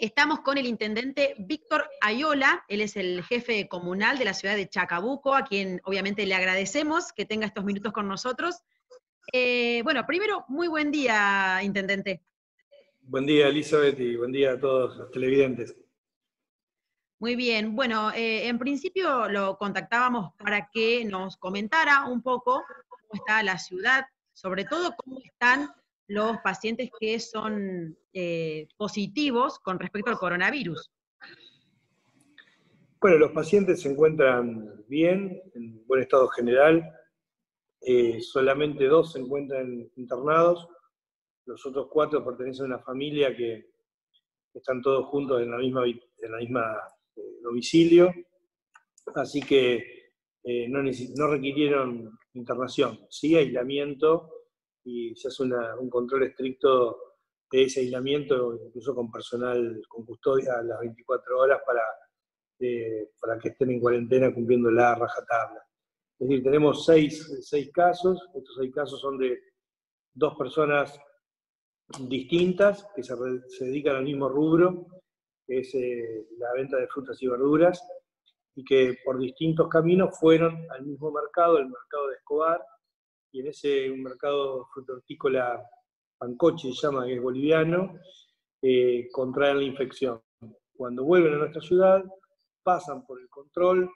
Estamos con el intendente Víctor Ayola, él es el jefe comunal de la ciudad de Chacabuco, a quien obviamente le agradecemos que tenga estos minutos con nosotros. Eh, bueno, primero, muy buen día, intendente. Buen día, Elizabeth, y buen día a todos los televidentes. Muy bien, bueno, eh, en principio lo contactábamos para que nos comentara un poco cómo está la ciudad, sobre todo cómo están los pacientes que son eh, positivos con respecto al coronavirus. Bueno, los pacientes se encuentran bien, en buen estado general. Eh, solamente dos se encuentran internados. Los otros cuatro pertenecen a una familia que están todos juntos en la misma, en la misma eh, domicilio. Así que no, no requirieron internación, sí aislamiento y se hace un control estricto de ese aislamiento, incluso con personal con custodia a las 24 horas para, eh, para que estén en cuarentena cumpliendo la rajatabla. Es decir, tenemos seis, casos, estos seis casos son de dos personas distintas que se, dedican al mismo rubro, que es eh, la venta de frutas y verduras, y que por distintos caminos fueron al mismo mercado, el mercado de Escobar, y en ese mercado frutortícola Pancoche se llama, que es boliviano, eh, contraen la infección. Cuando vuelven a nuestra ciudad, pasan por el control,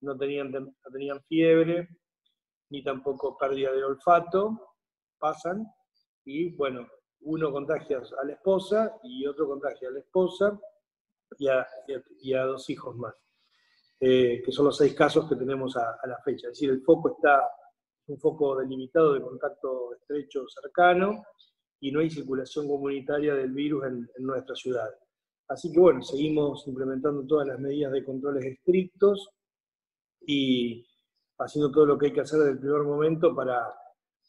no tenían, tenían fiebre, ni tampoco pérdida de olfato, pasan y bueno, uno contagia a la esposa y otro contagia a la esposa y a, dos hijos más, eh, que son los seis casos que tenemos a, a, la fecha. Es decir, el foco está un foco delimitado de contacto estrecho cercano y no hay circulación comunitaria del virus en, nuestra ciudad. Así que bueno, seguimos implementando todas las medidas de controles estrictos y haciendo todo lo que hay que hacer desde el primer momento para,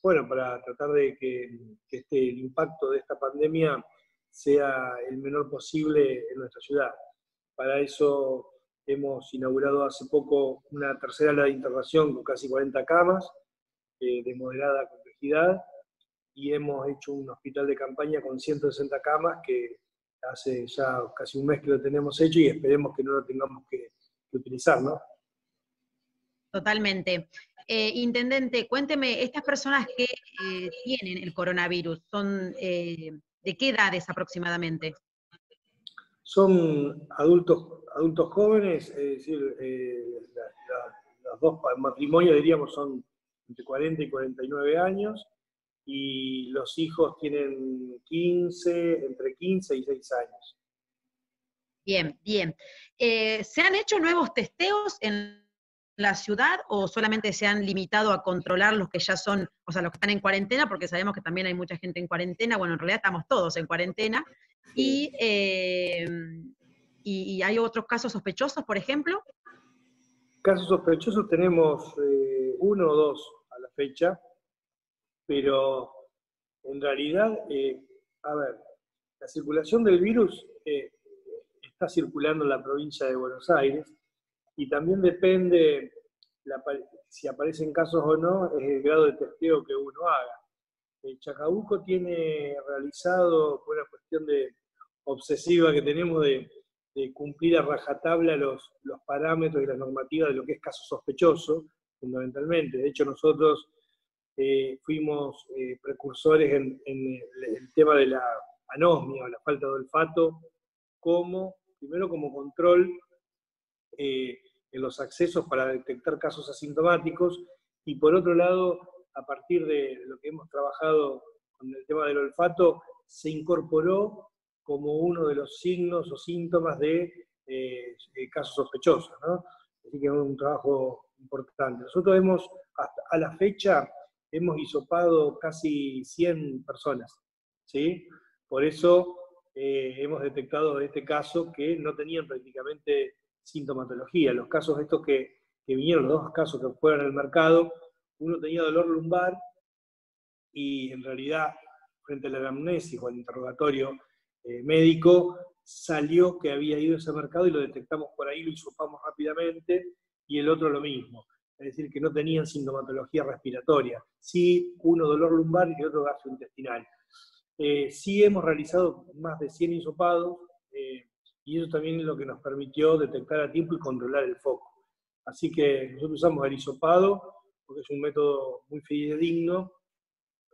bueno, para tratar de que, este, el impacto de esta pandemia sea el menor posible en nuestra ciudad. Para eso hemos inaugurado hace poco una tercera ala de internación con casi 40 camas, eh, de moderada complejidad y hemos hecho un hospital de campaña con 160 camas que hace ya casi un mes que lo tenemos hecho y esperemos que no lo tengamos que, utilizar, ¿no? Totalmente. Eh, intendente, cuénteme, estas personas que eh, tienen el coronavirus, ¿son de qué edades aproximadamente? Son adultos, adultos jóvenes, es decir, los dos matrimonios diríamos son entre 40 y 49 años, y los hijos tienen 15, entre 15 y 6 años. Bien, bien. Eh, ¿Se han hecho nuevos testeos en la ciudad o solamente se han limitado a controlar los que ya son, o sea, los que están en cuarentena, porque sabemos que también hay mucha gente en cuarentena, bueno, en realidad estamos todos en cuarentena, y, eh, y, hay otros casos sospechosos, por ejemplo? Casos sospechosos tenemos eh, uno o dos fecha, pero en realidad, eh, a ver, la circulación del virus eh, está circulando en la provincia de Buenos Aires y también depende si aparecen casos o no, es el grado de testeo que uno haga. El Chacabuco tiene realizado, por una cuestión de obsesiva que tenemos de, cumplir a rajatabla los, los parámetros y las normativas de lo que es caso sospechoso, fundamentalmente. De hecho, nosotros eh, fuimos eh, precursores en, el, tema de la anosmia o la falta de olfato, como, primero como control eh, en los accesos para detectar casos asintomáticos y por otro lado, a partir de lo que hemos trabajado con el tema del olfato, se incorporó como uno de los signos o síntomas de casos sospechosos. Así que es un trabajo importante. Nosotros hemos, hasta a la fecha, hemos hisopado casi 100 personas, ¿sí? Por eso eh, hemos detectado este caso que no tenían prácticamente sintomatología. Los casos estos que, vinieron, los dos casos que fueron al mercado, uno tenía dolor lumbar y en realidad, frente a la amnesia o al interrogatorio eh, médico, salió que había ido a ese mercado y lo detectamos por ahí, lo hisopamos rápidamente y el otro lo mismo. Es decir, que no tenían sintomatología respiratoria. Sí, uno dolor lumbar y el otro gastrointestinal. Eh, sí hemos realizado más de 100 hisopados, eh, y eso también es lo que nos permitió detectar a tiempo y controlar el foco. Así que nosotros usamos el hisopado porque es un método muy fidedigno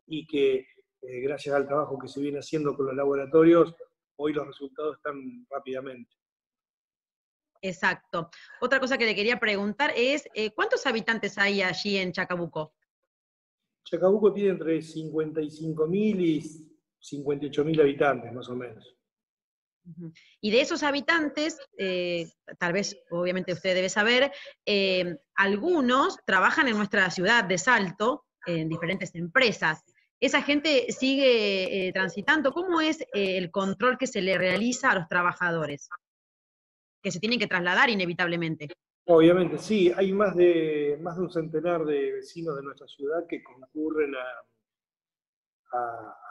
y que eh, gracias al trabajo que se viene haciendo con los laboratorios, hoy los resultados están rápidamente. Exacto. Otra cosa que le quería preguntar es, eh, ¿cuántos habitantes hay allí en Chacabuco? Chacabuco tiene entre 55.000 y 58.000 habitantes, más o menos. Y de esos habitantes, eh, tal vez, obviamente usted debe saber, eh, algunos trabajan en nuestra ciudad de Salto, en diferentes empresas. ¿Esa gente sigue transitando? ¿Cómo es el control que se le realiza a los trabajadores? Que se tienen que trasladar inevitablemente. Obviamente, sí, hay más de, más de un centenar de vecinos de nuestra ciudad que concurren a,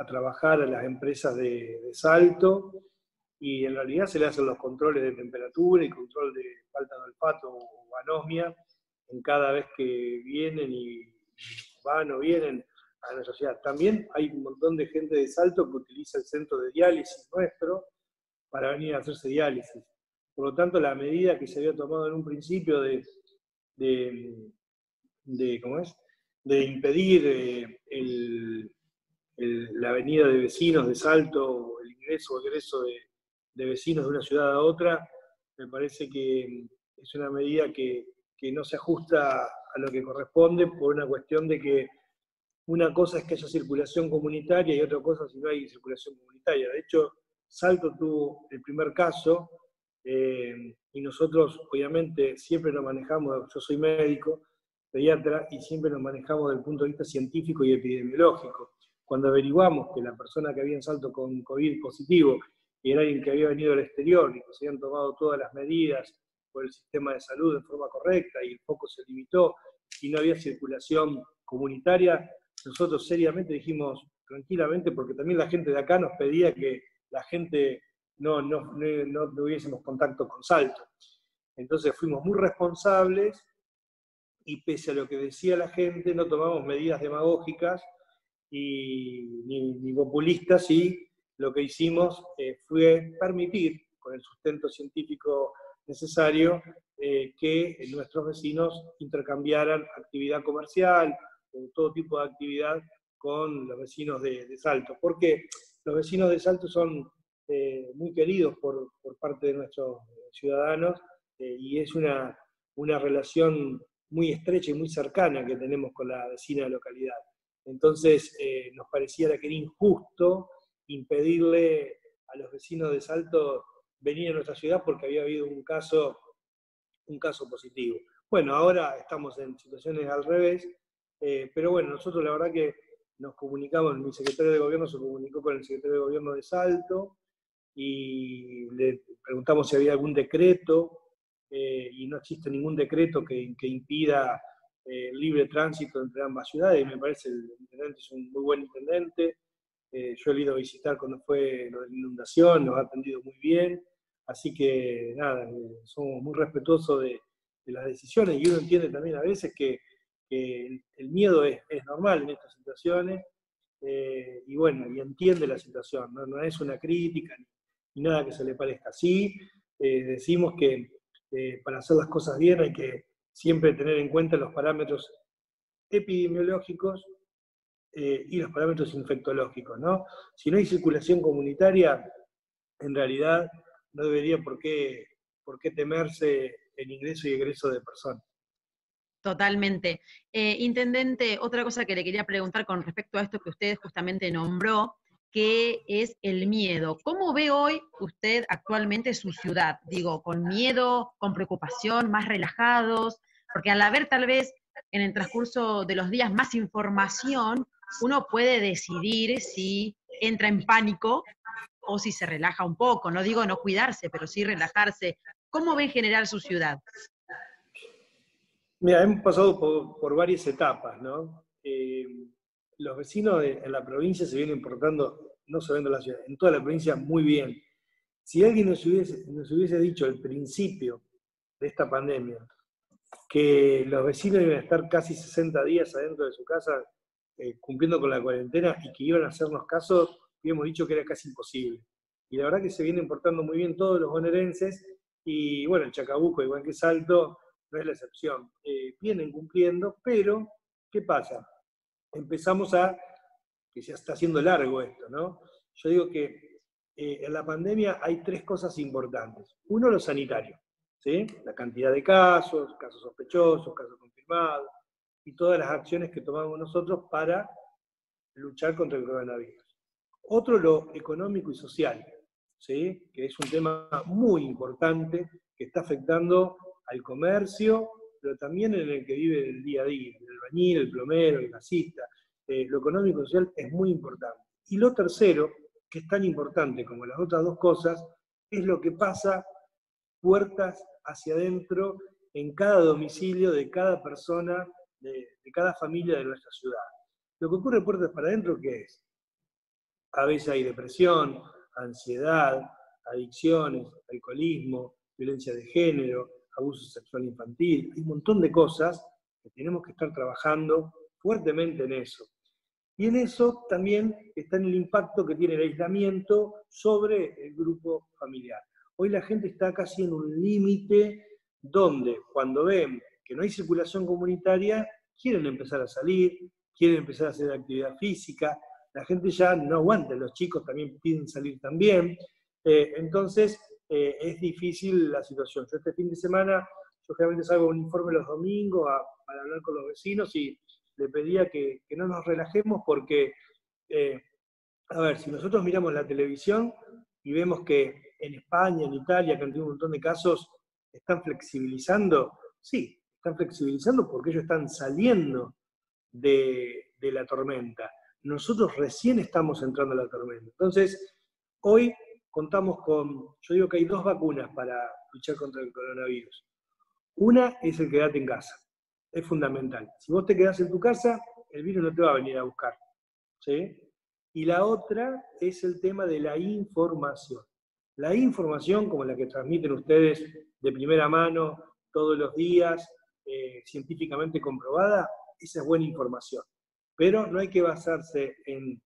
trabajar a las empresas de, Salto y en realidad se le hacen los controles de temperatura y control de falta de olfato o anosmia en cada vez que vienen y van o vienen a nuestra ciudad. También hay un montón de gente de Salto que utiliza el centro de diálisis nuestro para venir a hacerse diálisis. Por lo tanto, la medida que se había tomado en un principio de, de, ¿cómo es? de impedir eh, la venida de vecinos de Salto, el ingreso o egreso de, de, vecinos de una ciudad a otra, me parece que es una medida que, que no se ajusta a lo que corresponde por una cuestión de que una cosa es que haya circulación comunitaria y otra cosa si no hay circulación comunitaria. De hecho, Salto tuvo el primer caso eh, y nosotros, obviamente, siempre nos manejamos, yo soy médico, pediatra, y siempre nos manejamos desde el punto de vista científico y epidemiológico. Cuando averiguamos que la persona que había en salto con COVID positivo era alguien que había venido del exterior y que se habían tomado todas las medidas por el sistema de salud en forma correcta y el foco se limitó y no había circulación comunitaria, nosotros seriamente dijimos tranquilamente, porque también la gente de acá nos pedía que la gente no, no, no, tuviésemos contacto con Salto. Entonces fuimos muy responsables y pese a lo que decía la gente, no tomamos medidas demagógicas y, ni, populistas y lo que hicimos eh, fue permitir, con el sustento científico necesario, eh, que nuestros vecinos intercambiaran actividad comercial o todo tipo de actividad con los vecinos de, de Salto, porque los vecinos de Salto son eh, muy queridos por, por, parte de nuestros ciudadanos eh, y es una, una relación muy estrecha y muy cercana que tenemos con la vecina localidad. Entonces eh, nos pareciera que era injusto impedirle a los vecinos de Salto venir a nuestra ciudad porque había habido un caso, un caso positivo. Bueno, ahora estamos en situaciones al revés, pero bueno, nosotros la verdad que nos comunicamos, mi secretario de gobierno se comunicó con el secretario de gobierno de Salto, y le preguntamos si había algún decreto eh, y no existe ningún decreto que, que impida eh, libre tránsito entre ambas ciudades. Me parece el intendente es un muy buen intendente. Eh, yo he ido a visitar cuando fue lo de la inundación, nos ha atendido muy bien. Así que nada, somos muy respetuosos de, las decisiones y uno entiende también a veces que, el, miedo es, es, normal en estas situaciones. y bueno, y entiende la situación, no, no es una crítica y nada que se le parezca. Sí, eh, decimos que eh, para hacer las cosas bien hay que siempre tener en cuenta los parámetros epidemiológicos eh, y los parámetros infectológicos. ¿no? Si no hay circulación comunitaria, en realidad no debería por qué, por qué temerse el ingreso y egreso de personas. Totalmente. Intendente, otra cosa que le quería preguntar con respecto a esto que usted justamente nombró, que es el miedo. ¿Cómo ve hoy usted actualmente su ciudad? Digo, con miedo, con preocupación, más relajados, porque al haber tal vez en el transcurso de los días más información, uno puede decidir si entra en pánico o si se relaja un poco. No digo no cuidarse, pero sí relajarse. ¿Cómo ve en general su ciudad? Mira, hemos pasado por, varias etapas, ¿no? Eh, los vecinos en la provincia se vienen portando, no solo en la ciudad, en toda la provincia muy bien. Si alguien nos hubiese, nos hubiese dicho al principio de esta pandemia que los vecinos iban a estar casi 60 días adentro de su casa eh, cumpliendo con la cuarentena y que iban a hacernos caso, hubiéramos dicho que era casi imposible. y la verdad que se vienen portando muy bien todos los bonaerenses, y bueno, el Chacabuco, igual que Salto, no es la excepción. Eh, vienen cumpliendo, pero ¿qué pasa? Empezamos a, que ya está haciendo largo esto, ¿no? Yo digo que eh, en la pandemia hay tres cosas importantes. Uno, lo sanitario, ¿sí? La cantidad de casos, casos sospechosos, casos confirmados, y todas las acciones que tomamos nosotros para luchar contra el coronavirus. Otro, lo económico y social, ¿sí? que es un tema muy importante que está afectando al comercio, pero también en el que vive el día a día, el albañil, el plomero, el gasista. Eh, lo económico y social es muy importante. Y lo tercero, que es tan importante como las otras dos cosas, es lo que pasa puertas hacia adentro en cada domicilio de cada persona, de, de cada familia de nuestra ciudad. Lo que ocurre puertas para adentro, ¿qué es? A veces hay depresión, ansiedad, adicciones, alcoholismo, violencia de género, abuso sexual infantil, hay un montón de cosas que tenemos que estar trabajando fuertemente en eso. Y en eso también está el impacto que tiene el aislamiento sobre el grupo familiar. Hoy la gente está casi en un límite donde cuando ven que no hay circulación comunitaria, quieren empezar a salir, quieren empezar a hacer actividad física, la gente ya no aguanta, los chicos también piden salir también. Eh, entonces, eh, es difícil la situación. Yo este fin de semana, yo generalmente salgo un informe los domingos para hablar con los vecinos y le pedía que, no nos relajemos porque, eh, a ver, si nosotros miramos la televisión y vemos que en España, en Italia, que han tenido un montón de casos, están flexibilizando, sí, están flexibilizando porque ellos están saliendo de, de la tormenta. Nosotros recién estamos entrando a la tormenta. Entonces, hoy contamos con, yo digo que hay dos vacunas para luchar contra el coronavirus. Una es el quedarte en casa, es fundamental. Si vos te quedás en tu casa, el virus no te va a venir a buscar. ¿sí? Y la otra es el tema de la información. La información, como la que transmiten ustedes de primera mano todos los días, eh, científicamente comprobada, esa es buena información. Pero no hay que basarse en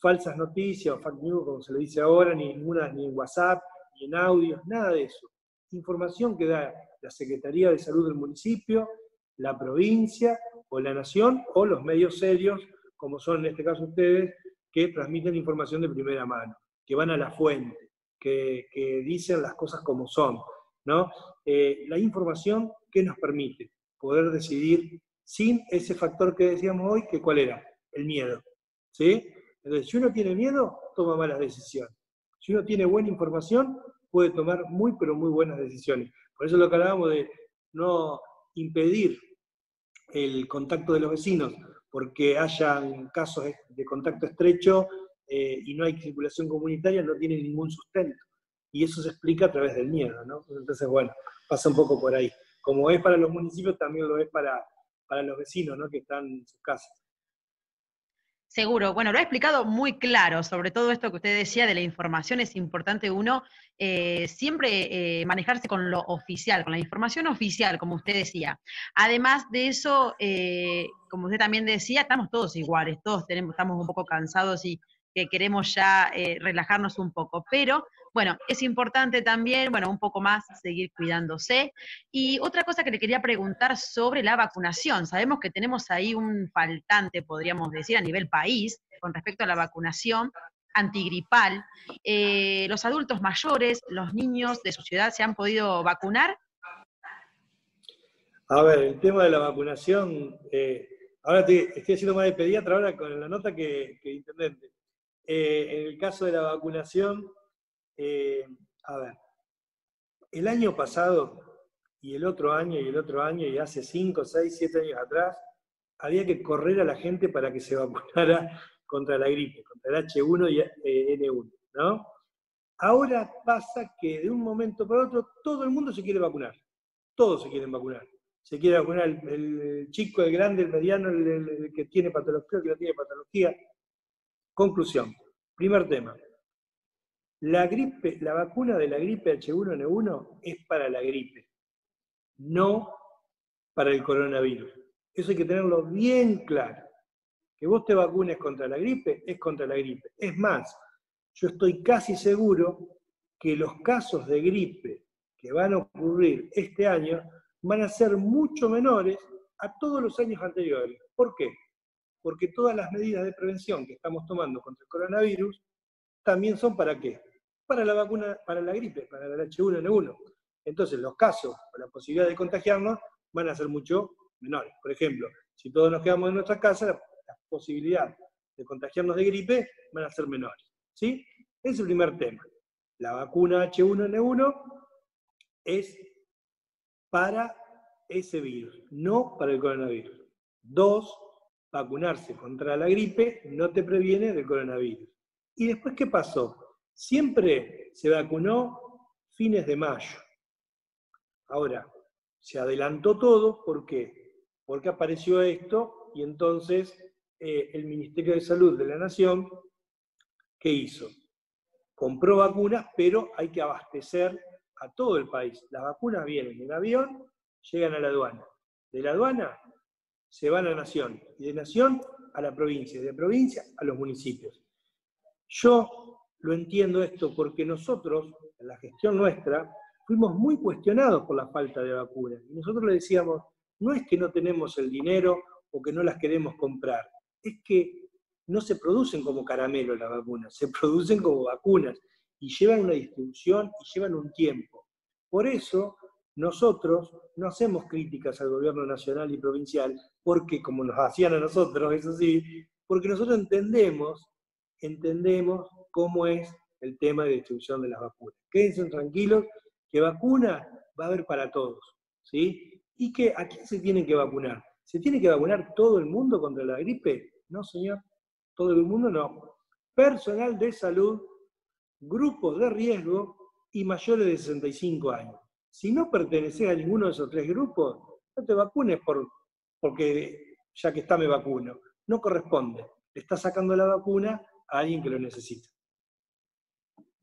falsas noticias o fact news, como se le dice ahora, ni, ninguna, ni en WhatsApp, ni en audios, nada de eso. Información que da la Secretaría de Salud del municipio, la provincia o la nación o los medios serios, como son en este caso ustedes, que transmiten información de primera mano, que van a la fuente, que, dicen las cosas como son. ¿no? Eh, la información que nos permite poder decidir sin ese factor que decíamos hoy, que cuál era, el miedo. ¿sí? Entonces, si uno tiene miedo, toma malas decisiones. Si uno tiene buena información, puede tomar muy, pero muy buenas decisiones. Por eso lo que hablábamos de no impedir el contacto de los vecinos, porque hayan casos de contacto estrecho eh, y no hay circulación comunitaria, no tiene ningún sustento. Y eso se explica a través del miedo, ¿no? Entonces, bueno, pasa un poco por ahí. Como es para los municipios, también lo es para, para los vecinos, ¿no? Que están en sus casas. Seguro, bueno, lo ha explicado muy claro, sobre todo esto que usted decía de la información, es importante uno eh, siempre eh, manejarse con lo oficial, con la información oficial, como usted decía. Además de eso, eh, como usted también decía, estamos todos iguales, todos tenemos, estamos un poco cansados y que queremos ya relajarnos un poco, pero bueno, es importante también, bueno, un poco más seguir cuidándose. Y otra cosa que le quería preguntar sobre la vacunación. Sabemos que tenemos ahí un faltante, podríamos decir, a nivel país con respecto a la vacunación antigripal. Eh, los adultos mayores, los niños de su ciudad, ¿se han podido vacunar? A ver, el tema de la vacunación, eh, ahora estoy haciendo más de pediatra ahora con la nota que, que intendente. Eh, en el caso de la vacunación, eh, a ver, el año pasado y el otro año y el otro año y hace 5, 6, 7 años atrás, había que correr a la gente para que se vacunara contra la gripe, contra el H1 y eh, N1, ¿no? Ahora pasa que de un momento para otro todo el mundo se quiere vacunar, todos se quieren vacunar. Se quiere vacunar el, chico, el grande, el mediano, el, que tiene patología, el que no tiene patología. Conclusión. Primer tema. La gripe, la vacuna de la gripe H1N1 es para la gripe, no para el coronavirus. Eso hay que tenerlo bien claro. Que vos te vacunes contra la gripe es contra la gripe. Es más, yo estoy casi seguro que los casos de gripe que van a ocurrir este año van a ser mucho menores a todos los años anteriores. ¿Por qué? Porque todas las medidas de prevención que estamos tomando contra el coronavirus también son para qué? Para la vacuna, para la gripe, para el H1N1. Entonces los casos o la posibilidad de contagiarnos van a ser mucho menores. Por ejemplo, si todos nos quedamos en nuestra casa, la, posibilidad de contagiarnos de gripe van a ser menores. ¿Sí? Ese es el primer tema. La vacuna H1N1 es para ese virus, no para el coronavirus. Dos, vacunarse contra la gripe no te previene del coronavirus. ¿Y después qué pasó? Siempre se vacunó fines de mayo. Ahora, se adelantó todo, ¿por qué? Porque apareció esto y entonces eh, el Ministerio de Salud de la Nación, ¿qué hizo? Compró vacunas, pero hay que abastecer a todo el país. Las vacunas vienen en avión, llegan a la aduana. De la aduana se van a Nación, y de Nación a la provincia, y de provincia a los municipios. Yo lo entiendo esto porque nosotros, en la gestión nuestra, fuimos muy cuestionados por la falta de vacunas. Y nosotros le decíamos, no es que no tenemos el dinero o que no las queremos comprar, es que no se producen como caramelos las vacunas, se producen como vacunas y llevan una distribución y llevan un tiempo. Por eso nosotros no hacemos críticas al gobierno nacional y provincial, porque como nos hacían a nosotros, eso sí, porque nosotros entendemos, entendemos cómo es el tema de distribución de las vacunas. Quédense tranquilos, que vacuna va a haber para todos, ¿sí? Y que a quién se tiene que vacunar. ¿Se tiene que vacunar todo el mundo contra la gripe? No, señor, todo el mundo no. Personal de salud grupos de riesgo y mayores de 65 años. Si no perteneces a ninguno de esos tres grupos, no te vacunes por, porque ya que está me vacuno. No corresponde. Le está sacando la vacuna alguien que lo necesita.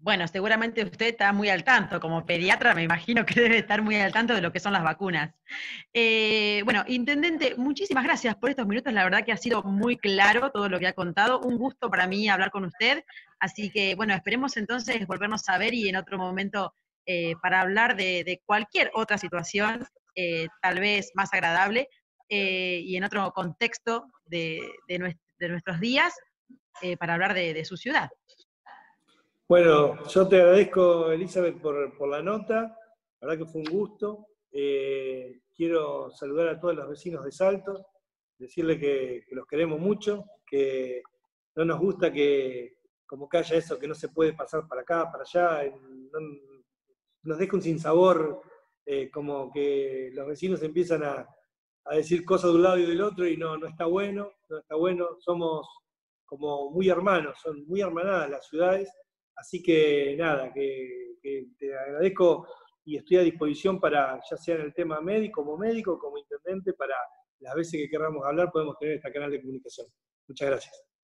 Bueno, seguramente usted está muy al tanto, como pediatra me imagino que debe estar muy al tanto de lo que son las vacunas. Eh, bueno, Intendente, muchísimas gracias por estos minutos, la verdad que ha sido muy claro todo lo que ha contado, un gusto para mí hablar con usted, así que bueno, esperemos entonces volvernos a ver y en otro momento eh, para hablar de, cualquier otra situación, eh, tal vez más agradable, y en otro contexto de, nuestros días, para hablar de su ciudad. Bueno, yo te agradezco, Elizabeth, por, la nota. La verdad que fue un gusto. Eh, quiero saludar a todos los vecinos de Salto, decirles que, los queremos mucho, que no nos gusta que, como que haya eso, que no se puede pasar para acá, para allá, nos deja un sinsabor, eh, como que los vecinos empiezan a, a, decir cosas de un lado y del otro y no, no está bueno, no está bueno. Somos como muy hermanos, son muy hermanadas las ciudades Así que nada, que, te agradezco y estoy a disposición para, ya sea en el tema médico, como médico, como intendente, para las veces que queramos hablar podemos tener este canal de comunicación. Muchas gracias.